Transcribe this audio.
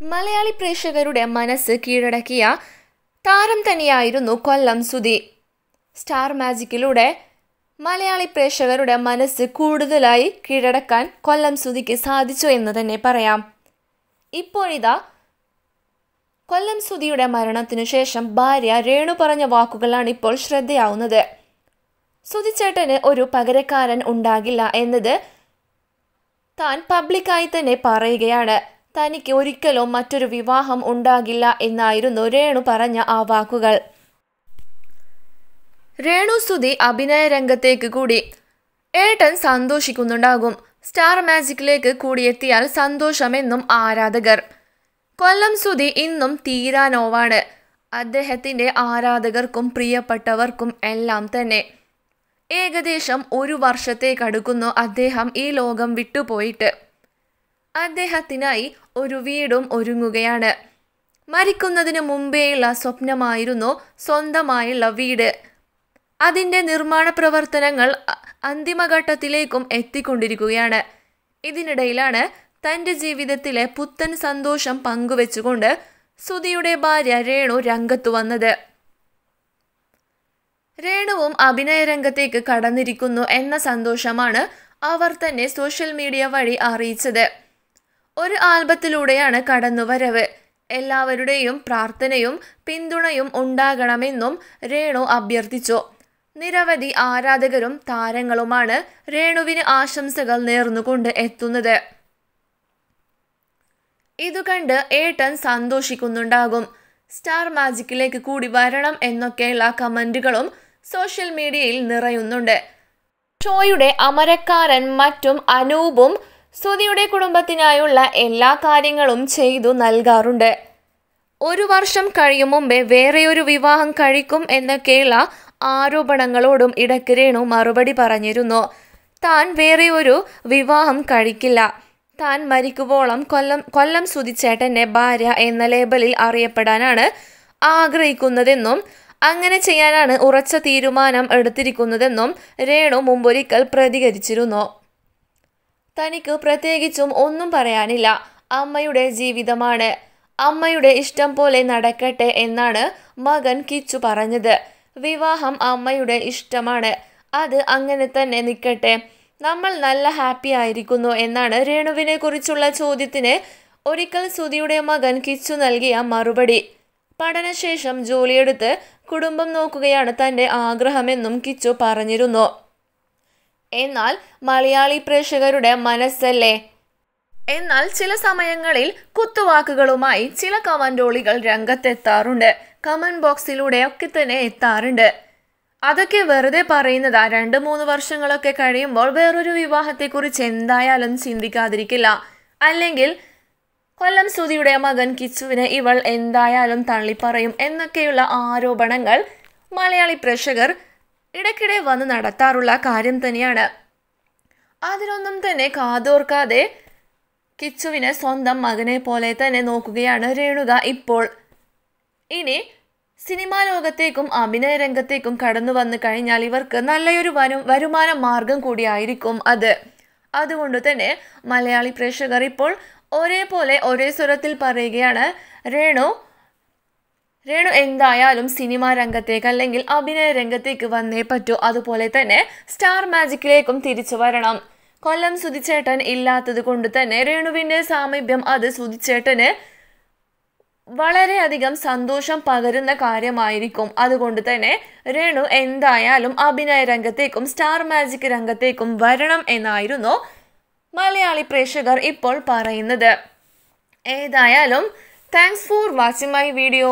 മലയാളി പ്രേക്ഷകരുടെ മനസ്സ് കീഴടക്കിയ താരം തന്നെയായിരുന്നു കൊല്ലം സുധി. സ്റ്റാർ മാജിക്കിലൂടെ മലയാളി പ്രേക്ഷകരുടെ മനസ്സ് കൂടുതലായി കീഴടക്കാൻ കൊല്ലം സുധിക്ക് സാധിച്ചു എന്ന് തന്നെ പറയാം. ഇപ്പോഴിതാ കൊല്ലം സുധിയുടെ മരണത്തിനു ശേഷം ഭാര്യ രേണു പറഞ്ഞ വാക്കുകളാണ് ഇപ്പോൾ ശ്രദ്ധയാവുന്നത്. സുധിച്ചേട്ടന് ഒരു പകരക്കാരൻ ഉണ്ടാകില്ല എന്നത് താൻ പബ്ലിക്കായി തന്നെ പറയുകയാണ്. തനിക്ക് ഒരിക്കലും മറ്റൊരു വിവാഹം ഉണ്ടാകില്ല എന്നായിരുന്നു രേണു പറഞ്ഞ ആ വാക്കുകൾ. രേണു സുധി അഭിനയ രംഗത്തേക്ക് കൂടി. ഏട്ടൻ സന്തോഷിക്കുന്നുണ്ടാകും. സ്റ്റാർ മാജിക്കിലേക്ക് കൂടിയെത്തിയാൽ സന്തോഷമെന്നും ആരാധകർ. കൊല്ലം സുധി ഇന്നും തീരാനോവാണ് അദ്ദേഹത്തിന്റെ ആരാധകർക്കും പ്രിയപ്പെട്ടവർക്കും എല്ലാം തന്നെ. ഏകദേശം ഒരു വർഷത്തേക്കടുക്കുന്നു അദ്ദേഹം ഈ ലോകം വിട്ടുപോയിട്ട്. അദ്ദേഹത്തിനായി ഒരു വീടും ഒരുങ്ങുകയാണ്. മരിക്കുന്നതിന് മുമ്പേയുള്ള സ്വപ്നമായിരുന്നു സ്വന്തമായുള്ള വീട്. അതിന്റെ നിർമ്മാണ പ്രവർത്തനങ്ങൾ അന്തിമഘട്ടത്തിലേക്കും എത്തിക്കൊണ്ടിരിക്കുകയാണ്. ഇതിനിടയിലാണ് തന്റെ ജീവിതത്തിലെ പുത്തൻ സന്തോഷം പങ്കുവെച്ചുകൊണ്ട് സുധിയുടെ ഭാര്യ രേണു രംഗത്ത് വന്നത്. രേണുവും അഭിനയരംഗത്തേക്ക് കടന്നിരിക്കുന്നു എന്ന സന്തോഷമാണ് അവർ തന്നെ സോഷ്യൽ മീഡിയ വഴി അറിയിച്ചത്. ഒരു ആൽബത്തിലൂടെയാണ് കടന്നുവരവ്. എല്ലാവരുടെയും പ്രാർത്ഥനയും പിന്തുണയും ഉണ്ടാകണമെന്നും രേണു അഭ്യർത്ഥിച്ചു. നിരവധി ആരാധകരും താരങ്ങളുമാണ് രേണുവിന് ആശംസകൾ നേർന്നുകൊണ്ട് എത്തുന്നത്. ഇതു കണ്ട് ഏട്ടൻ സന്തോഷിക്കുന്നുണ്ടാകും. സ്റ്റാർ മാജിക്കിലേക്ക് കൂടി വരണം എന്നൊക്കെയുള്ള കമന്റുകളും സോഷ്യൽ മീഡിയയിൽ നിറയുന്നുണ്ട്. ഷോയുടെ അമരക്കാരൻ മറ്റും അനൂപും സുധിയുടെ കുടുംബത്തിനായുള്ള എല്ലാ കാര്യങ്ങളും ചെയ്തു നൽകാറുണ്ട്. ഒരു വർഷം കഴിയും മുമ്പേ വേറെയൊരു വിവാഹം കഴിക്കും എന്നൊക്കെയുള്ള ആരോപണങ്ങളോടും ഇടയ്ക്ക് രേണു മറുപടി പറഞ്ഞിരുന്നു. താൻ വേറെ ഒരു വിവാഹം കഴിക്കില്ല. താൻ മരിക്കുവോളം കൊല്ലം കൊല്ലം സുധിച്ചേട്ടന്റെ ഭാര്യ എന്ന ലേബലിൽ അറിയപ്പെടാനാണ് ആഗ്രഹിക്കുന്നതെന്നും അങ്ങനെ ചെയ്യാനാണ് ഉറച്ച തീരുമാനം എടുത്തിരിക്കുന്നതെന്നും രേണു മുമ്പൊരിക്കൽ പ്രതികരിച്ചിരുന്നു. തനിക്ക് പ്രത്യേകിച്ചും ഒന്നും പറയാനില്ല. അമ്മയുടെ ജീവിതമാണ്. അമ്മയുടെ ഇഷ്ടം പോലെ നടക്കട്ടെ എന്നാണ് മകൻ കിച്ചു പറഞ്ഞത്. വിവാഹം അമ്മയുടെ ഇഷ്ടമാണ്. അത് അങ്ങനെ തന്നെ നിൽക്കട്ടെ. നമ്മൾ നല്ല ഹാപ്പി ആയിരിക്കുന്നു എന്നാണ് രേണുവിനെ കുറിച്ചുള്ള ചോദ്യത്തിന് ഒരിക്കൽ സുധിയുടെ മകൻ കിച്ചു നൽകിയ മറുപടി. പഠനശേഷം ജോലിയെടുത്ത് കുടുംബം നോക്കുകയാണ് തന്റെ ആഗ്രഹമെന്നും കിച്ചു പറഞ്ഞിരുന്നു. എന്നാൽ മലയാളി പ്രേക്ഷകരുടെ മനസ്സല്ലേ? എന്നാൽ ചില സമയങ്ങളിൽ കുത്തുവാക്കുകളുമായി ചില കമന്റോളികൾ രംഗത്തെത്താറുണ്ട്. കമന്റ് ബോക്സിലൂടെ ഒക്കെ തന്നെ എത്താറുണ്ട്. അതൊക്കെ വെറുതെ പറയുന്നതാ രണ്ട് മൂന്ന് വർഷങ്ങളൊക്കെ കഴിയുമ്പോൾ വേറൊരു വിവാഹത്തെക്കുറിച്ച് എന്തായാലും ചിന്തിക്കാതിരിക്കില്ല. അല്ലെങ്കിൽ കൊല്ലം സുതിയുടെ മകൻ കിച്ചുവിനെ ഇവൾ എന്തായാലും തള്ളിപ്പറയും എന്നൊക്കെയുള്ള ആരോപണങ്ങൾ മലയാളി പ്രേക്ഷകർ ഇടയ്ക്കിടെ വന്ന് നടത്താറുള്ള കാര്യം തന്നെയാണ്. അതിനൊന്നും തന്നെ കാതോർക്കാതെ കിച്ചുവിനെ സ്വന്തം മകനെ പോലെ തന്നെ നോക്കുകയാണ് രേണുക ഇപ്പോൾ. ഇനി സിനിമാ ലോകത്തേക്കും അഭിനയ രംഗത്തേക്കും കടന്നു വന്നു കഴിഞ്ഞാൽ ഇവർക്ക് നല്ലൊരു വരു വരുമാന മാർഗം കൂടിയായിരിക്കും അത്. അതുകൊണ്ട് തന്നെ മലയാളി പ്രേക്ഷകർ ഇപ്പോൾ ഒരേപോലെ ഒരേ സ്വരത്തിൽ പറയുകയാണ് രേണു രേണു എന്തായാലും സിനിമാ രംഗത്തേക്ക് അല്ലെങ്കിൽ അഭിനയ രംഗത്തേക്ക് വന്നേ പറ്റൂ. അതുപോലെ തന്നെ സ്റ്റാർ മാജിക്കിലേക്കും തിരിച്ചു വരണം. കൊല്ലം സുധിച്ചേട്ടൻ ഇല്ലാത്തത് കൊണ്ട് തന്നെ രേണുവിന്റെ സാമീപ്യം അത് സുധിച്ചേട്ടന് വളരെയധികം സന്തോഷം പകരുന്ന കാര്യമായിരിക്കും. അതുകൊണ്ട് തന്നെ രേണു എന്തായാലും അഭിനയ രംഗത്തേക്കും സ്റ്റാർ മാജിക് രംഗത്തേക്കും വരണം എന്നായിരുന്നു മലയാളി പ്രേക്ഷകർ ഇപ്പോൾ പറയുന്നത്. ഏതായാലും thanks for watching my video